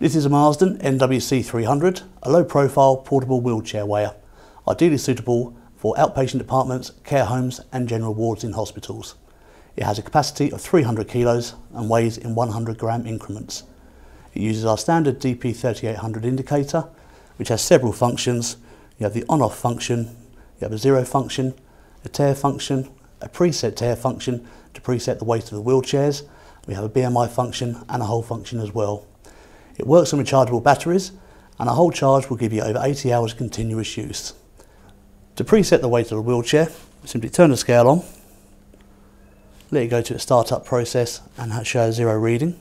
This is a Marsden MWC 300, a low profile portable wheelchair weigher, ideally suitable for outpatient departments, care homes and general wards in hospitals. It has a capacity of 300 kilos and weighs in 100 gram increments. It uses our standard DP3800 indicator, which has several functions. You have the on-off function, you have a zero function, a tare function, a preset tare function to preset the weight of the wheelchairs. We have a BMI function and a hold function as well. It works on rechargeable batteries and a whole charge will give you over 80 hours continuous use. To preset the weight of the wheelchair, simply turn the scale on, let it go to a start-up process and show a zero reading.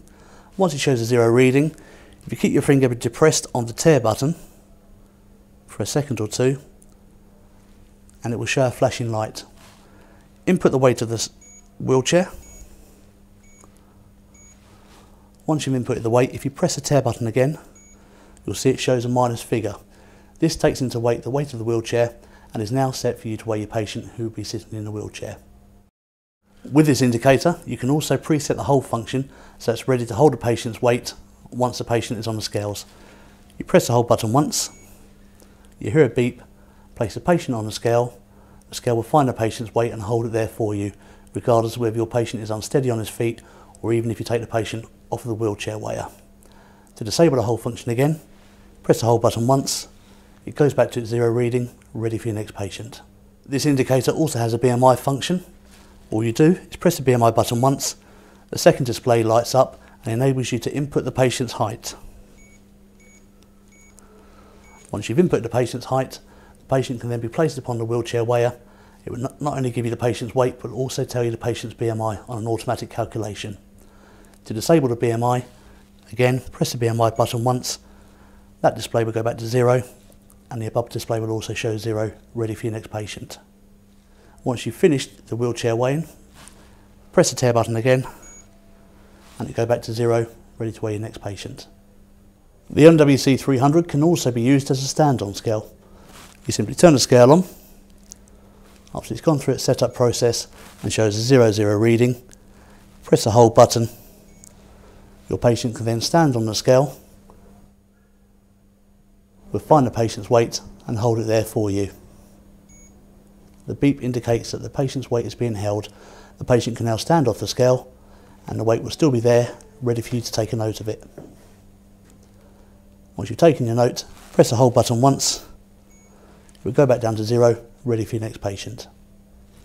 Once it shows a zero reading, if you keep your finger depressed on the tare button for a second or two, and it will show a flashing light. Input the weight of the wheelchair. Once you've inputted the weight, if you press the tare button again, you'll see it shows a minus figure. This takes into weight the weight of the wheelchair and is now set for you to weigh your patient who will be sitting in a wheelchair. With this indicator, you can also preset the hold function so it's ready to hold a patient's weight once the patient is on the scales. You press the hold button once, you hear a beep, place the patient on the scale, the scale will find the patient's weight and hold it there for you, regardless of whether your patient is unsteady on his feet or even if you take the patient off of the wheelchair weigher. To disable the hold function again, press the hold button once, it goes back to its zero reading, ready for your next patient. This indicator also has a BMI function. All you do is press the BMI button once, the second display lights up and enables you to input the patient's height. Once you've input the patient's height, the patient can then be placed upon the wheelchair weigher. It will not only give you the patient's weight but also tell you the patient's BMI on an automatic calculation. To disable the BMI, again press the BMI button once, that display will go back to zero and the above display will also show zero ready for your next patient. Once you've finished the wheelchair weighing, press the tare button again and it go back to zero ready to weigh your next patient. The MWC 300 can also be used as a stand-on scale. You simply turn the scale on, after it's gone through its setup process and shows a 00 zero reading, press the hold button your patient can then stand on the scale. We'll find the patient's weight and hold it there for you. The beep indicates that the patient's weight is being held. The patient can now stand off the scale and the weight will still be there, ready for you to take a note of it. Once you've taken your note, press the hold button once. We'll go back down to zero, ready for your next patient.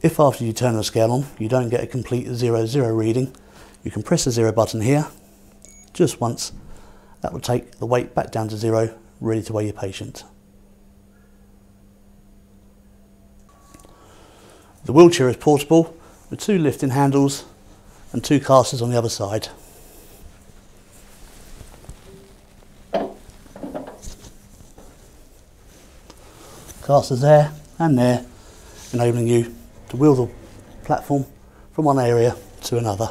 If after you turn the scale on, you don't get a complete zero zero reading, you can press the zero button here just once. That will take the weight back down to zero, ready to weigh your patient. The wheelchair is portable with two lifting handles and two casters on the other side. Casters there and there, enabling you to wheel the platform from one area to another.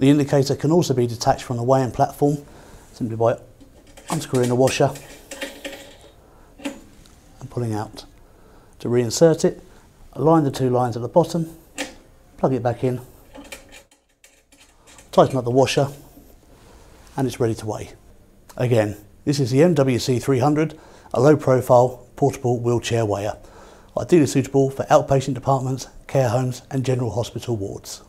The indicator can also be detached from the weighing platform simply by unscrewing the washer and pulling out. To reinsert it, align the two lines at the bottom, plug it back in, tighten up the washer and it's ready to weigh. Again, this is the MWC 300, a low profile portable wheelchair weigher, ideally suitable for outpatient departments, care homes and general hospital wards.